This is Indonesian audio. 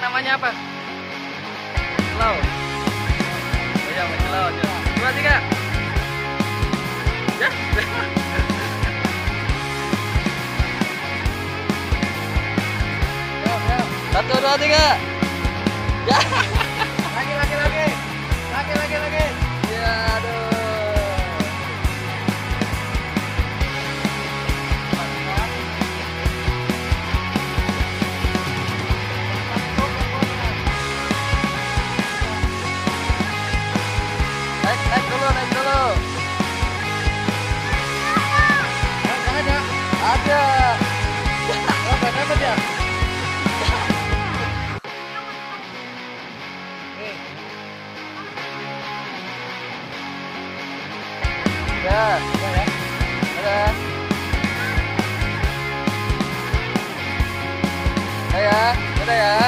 namanya apa? Slow. Ayo, main slow aja. Dua, tiga. Ya. Satu, dua, tiga. Ya. Ada. Nggak dapat ya? Ya, udah ya. ada. Ada ya, ada ya.